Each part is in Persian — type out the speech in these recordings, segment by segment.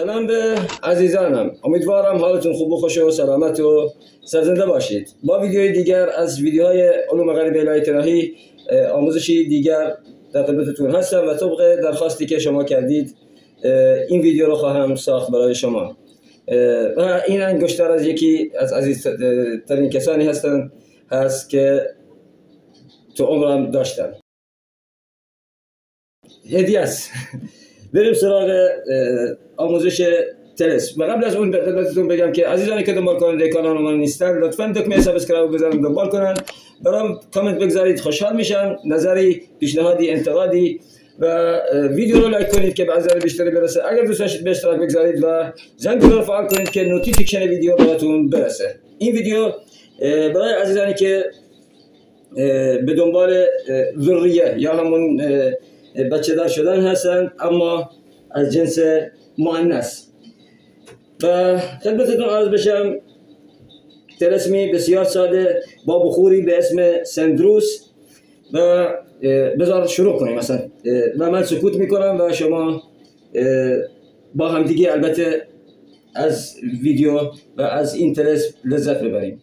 سلام به عزیزانم. امیدوارم حالتون خوب و خوش و سلامت و سرزنده باشید. با ویدیوی دیگر از ویدیوهای علوم غریب الهی تناهی آموزشی دیگر در خدمتتون هستم و طبق درخواستی که شما کردید این ویدیو رو خواهم ساخت برای شما. و این انگشتر از یکی از عزیزترین کسانی هستند هست که تو عمرم داشتن. هدیه است. بریم سراغ آموزش طلسم و قبل از اون خدمتتون بگم که عزیزانی که دنبال کننده کانال ما نیستن لطفا دکمه subscribe بزنید دنبال کنن. برام کامنت بگذارید خوشحال میشم. نظری پیشنهادی انتقادی و ویدیو رو لایک کنید که به عزیزان بیشتری برسه. اگر دوست داشتید به اشتراک بگذارید و زنگ رو فعال کنید که notification ویدیو براتون برسه. این ویدیو برای عزیزانی که به دنبال ذریه یا همون بچه دار شدن هستند اما از جنس مؤنث و خدمتتون عرض بشم تلسمی بسیار ساده با بخوری به اسم سندروس و بذار شروع کنیم مثلا. و من سکوت می‌کنم و شما با همدیگه البته از ویدیو و از این تلس لذت ببریم.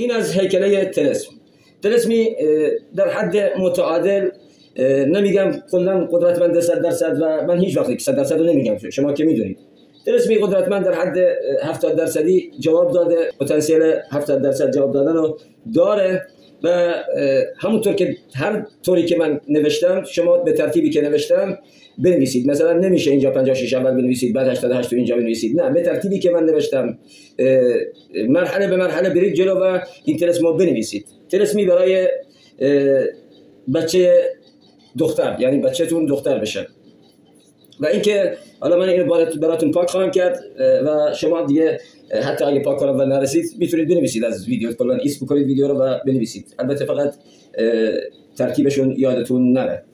این از هیکله تلسم. تلسمی در حد متعادل نمیگم کلا قدرتمند 100 درصد و من هیچ وقت 100 درصد نمیگم شما که می‌دونید. تلسمی قدرتمند در حد 70 درصدی جواب داده پتانسیل 70 درصد جواب دادن رو داره. و همونطور که هر طوری که من نوشتم شما به ترتیبی که نوشتم بنویسید. مثلا نمیشه اینجا 56 اول بنویسید بعد 88 تو اینجا بنویسید. نه به ترتیبی که من نوشتم مرحله به مرحله برید جلو و این تلسمو بنویسید. تلسمی برای بچه دختر یعنی بچهتون دختر بشه و اینکه حالا من اینو براتون پاک خواهم کرد و شما دیگه حتی اگه پاک کنم و نرسید می‌تونید بنویسید از ویدیو. کلا ایست بکنید ویدیو رو و بنویسید. البته فقط ترتیبشون یادتون نره.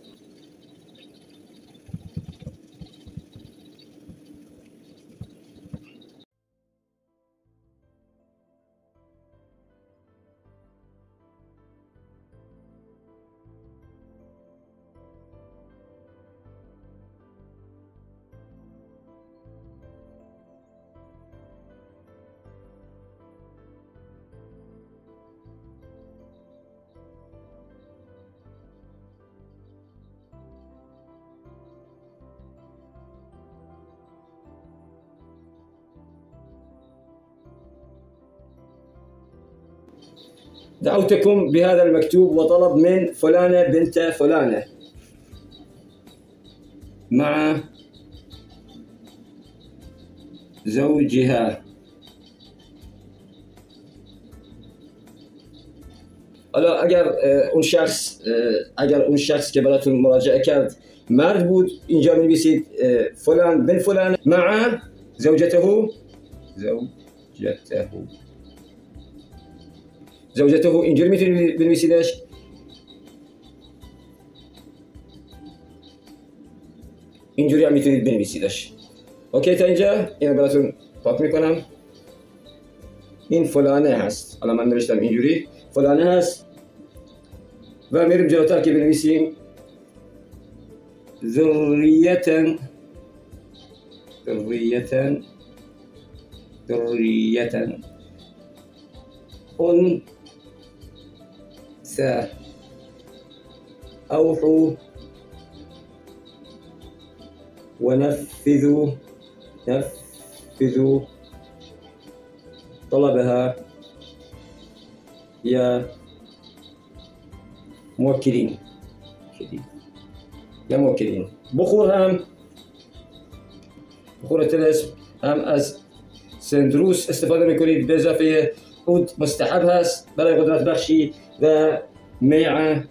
دعوتكم بهذا المكتوب وطلب من فلانة بنت فلانة. مع زوجها. حالا اگر أون شخص اگر أون شخص که براتون مراجعه کرد مرد بود. اینجا می‌نویسید فلان بن فلان مع زوجته. زوجته. زوجته اینجوری می‌تونید بنویسیدش اینجوری هم می‌تونید بنویسیدش اوکی تا اینجا اینو براتون پاک می‌کنم این فلانه هست حالا من نوشتم اینجوری فلانه هست و میریم جلوتر که بنویسیم ذریتا ذریتا ذریتا أنثى أوحوا. ونفذوا. نفذوا. طلبها. يا موكلين. يا موكلين. بخور هم. بخور التلس هم از سندروس استفاده میکنید. به اضافه عود مستحب هست. برای قدرت بخشی و میعه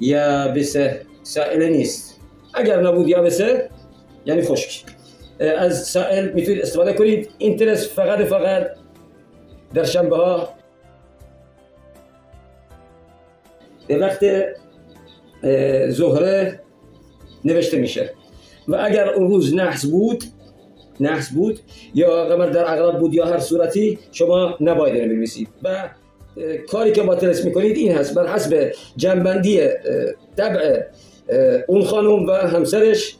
یابسه سائل نیست. اگر نبود یابسه یعنی خشک. از سائل می‌تونید استفاده کنید. این ترس فقط فقط در شنبه ها. به وقت ظهره نوشته میشه. و اگر اون روز نحس بود نحس بود یا قمر در اغلب بود یا هر صورتی شما نباید بنویسید. و کاری که با تلس می‌کنید این هست. بر حسب جنبندی طبع اون خانم و همسرش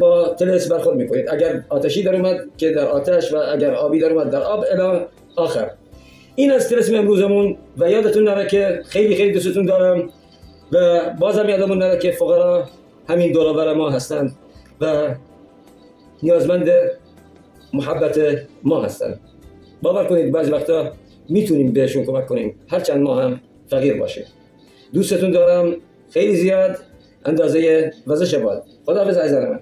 با تلس برخورد می‌کنید. اگر آتشی در اومد که در آتش و اگر آبی در اومد در آب الی آخر. این از تلس امروزمون و یادتون نره که خیلی خیلی دوستتون دارم و بازم یادمون نره که فقرا همین دور ما هستند و نیازمند محبت ما هستند. باور کنید بعضی وقتا می‌تونیم بهشون کمک کنیم. هرچند ما هم فقیر باشیم. دوستتون دارم. خیلی زیاد اندازه وزش باد خدا حافظ عزیزان من.